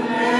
Amen.